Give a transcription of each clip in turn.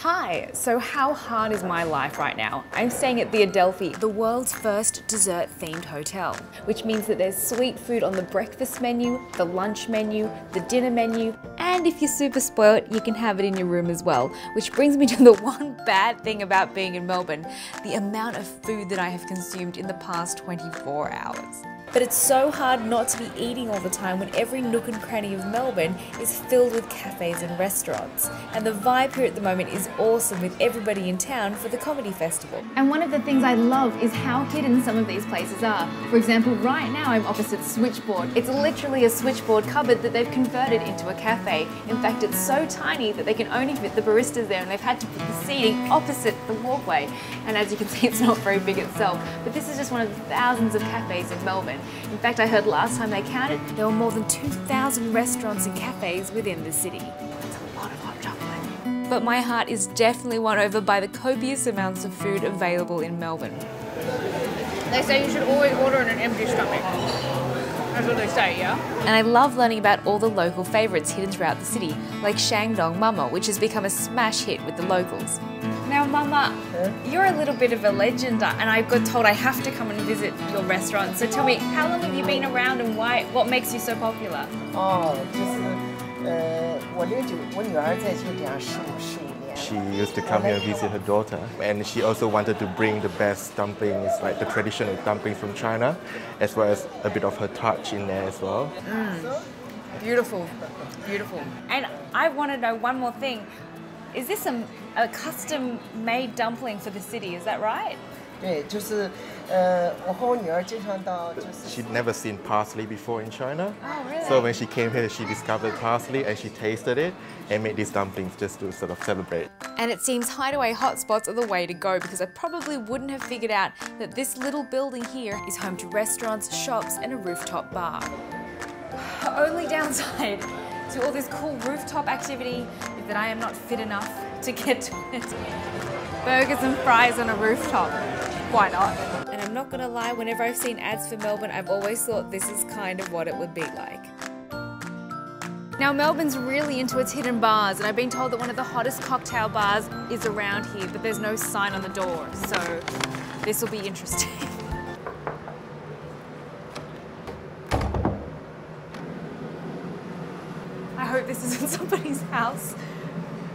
Hi, so how hard is my life right now? I'm staying at the Adelphi, the world's first dessert themed hotel, which means that there's sweet food on the breakfast menu, the lunch menu, the dinner menu, and if you're super spoilt, you can have it in your room as well. Which brings me to the one bad thing about being in Melbourne, the amount of food that I have consumed in the past 24 hours. But it's so hard not to be eating all the time when every nook and cranny of Melbourne is filled with cafes and restaurants. And the vibe here at the moment is awesome with everybody in town for the comedy festival. And one of the things I love is how hidden some of these places are. For example, right now I'm opposite Switchboard. It's literally a switchboard cupboard that they've converted into a cafe. In fact, it's so tiny that they can only fit the baristas there and they've had to put the seating opposite the walkway. And as you can see, it's not very big itself. But this is just one of the thousands of cafes in Melbourne. In fact, I heard last time they counted, there were more than 2,000 restaurants and cafes within the city. That's a lot of hot chocolate. But my heart is definitely won over by the copious amounts of food available in Melbourne. They say you should always order on an empty stomach. That's what they say, yeah? And I love learning about all the local favourites hidden throughout the city, like Shandong Mama, which has become a smash hit with the locals. Now, Mama, you're a little bit of a legend, uh, and I got told I have to come and visit your restaurant. So tell me, how long have you been around, and why? What makes you so popular? 哦，就是呃，我六九，我女儿在这边十五十五年了。 She used to come here and visit her daughter, and she also wanted to bring the best dumplings, like the traditional dumplings from China, as well as a bit of her touch in there as well. Beautiful, beautiful. And I want to know one more thing. Is this a, a custom-made dumpling for the city? Is that right? 对，就是呃，我和我女儿经常到，就是 She'd never seen parsley before in China. Oh, really? So when she came here, she discovered parsley and she tasted it and made these dumplings just to sort of celebrate. And it seems hideaway hotspots are the way to go because I probably wouldn't have figured out that this little building here is home to restaurants, shops, and a rooftop bar. Only downside to all this cool rooftop activity is that I am not fit enough to get to it. Burgers and fries on a rooftop. Why not? And I'm not gonna lie, whenever I've seen ads for Melbourne, I've always thought this is kind of what it would be like. Now, Melbourne's really into its hidden bars, and I've been told that one of the hottest cocktail bars is around here, but there's no sign on the door, so this will be interesting. I hope this isn't somebody's house,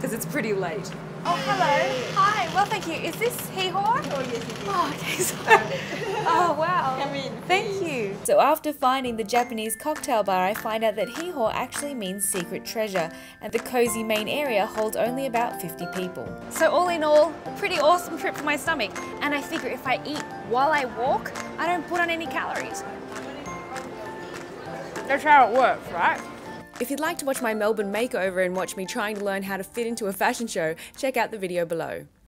because it's pretty late. Oh, hello. Hi. Well, thank you. Is this Hihou? Oh, yes, it is. Oh, okay. Sorry. oh, wow. Come in. Thank you. So, after finding the Japanese cocktail bar, I find out that Hihou actually means secret treasure, and the cozy main area holds only about 50 people. So, all in all, a pretty awesome trip for my stomach. And I figure if I eat while I walk, I don't put on any calories. That's how it works, right? If you'd like to watch my Melbourne makeover and watch me trying to learn how to fit into a fashion show, check out the video below.